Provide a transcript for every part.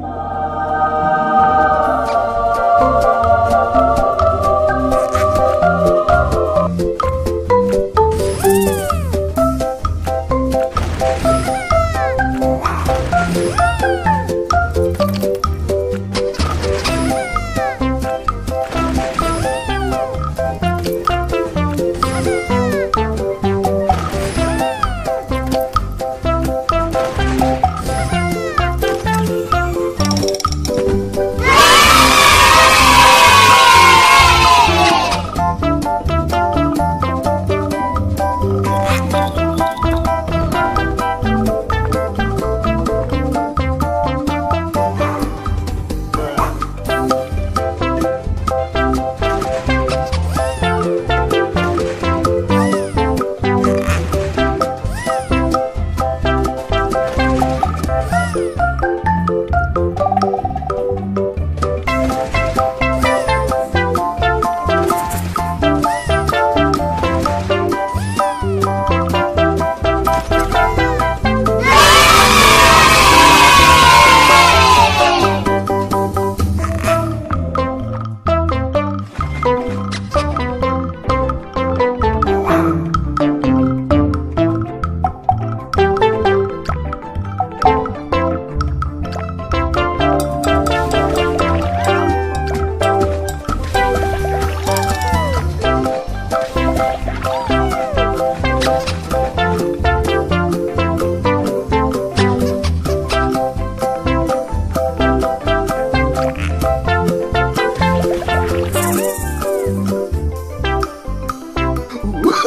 Bye.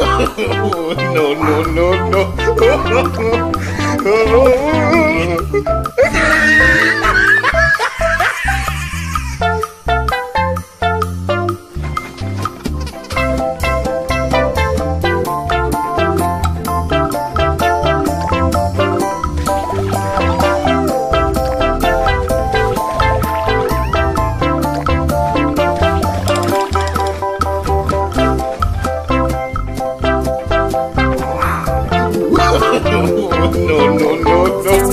no, no, no, no.